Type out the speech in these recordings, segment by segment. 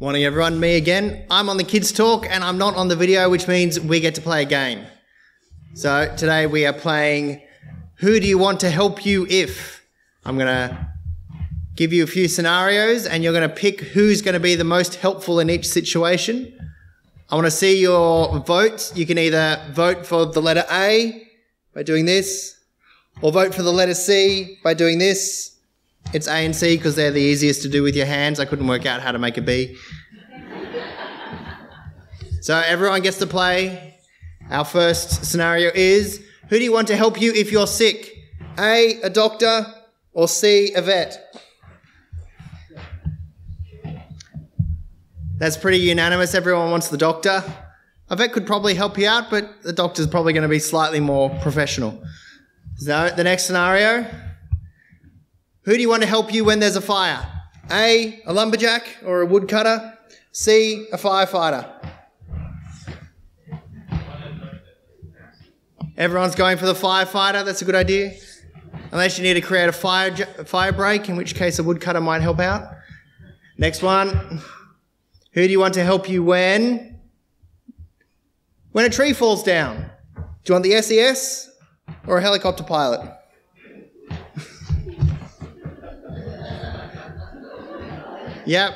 Morning, everyone. Me again. I'm on the Kids Talk and I'm not on the video, which means we get to play a game. So today we are playing Who Do You Want to Help You If? I'm going to give you a few scenarios and you're going to pick who's going to be the most helpful in each situation. I want to see your votes. You can either vote for the letter A by doing this, or vote for the letter C by doing this. It's A and C because they're the easiest to do with your hands. I couldn't work out how to make a B. so everyone gets to play. Our first scenario is Who do you want to help you if you're sick? A, a doctor, or C, a vet? That's pretty unanimous. Everyone wants the doctor. A vet could probably help you out, but the doctor's probably going to be slightly more professional. So, the next scenario who do you want to help you when there's a fire? A, a lumberjack or a woodcutter. C, a firefighter. Everyone's going for the firefighter. That's a good idea. Unless you need to create a fire, fire break, in which case a woodcutter might help out. Next one. Who do you want to help you when? When a tree falls down. Do you want the SES or a helicopter pilot? Yep.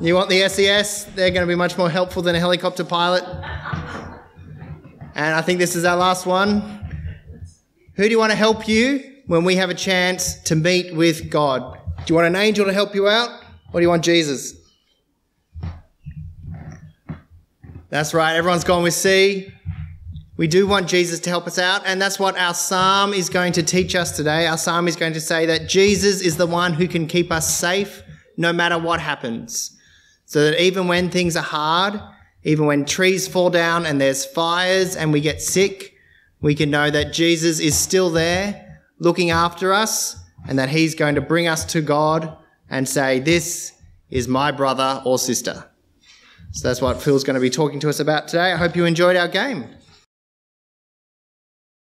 You want the SES? They're going to be much more helpful than a helicopter pilot. And I think this is our last one. Who do you want to help you when we have a chance to meet with God? Do you want an angel to help you out? Or do you want Jesus? That's right, everyone's gone with C. We do want Jesus to help us out, and that's what our psalm is going to teach us today. Our psalm is going to say that Jesus is the one who can keep us safe no matter what happens. So that even when things are hard, even when trees fall down and there's fires and we get sick, we can know that Jesus is still there looking after us and that he's going to bring us to God and say, This is my brother or sister. So that's what Phil's going to be talking to us about today. I hope you enjoyed our game.